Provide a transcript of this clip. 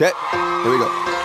Check. Here we go.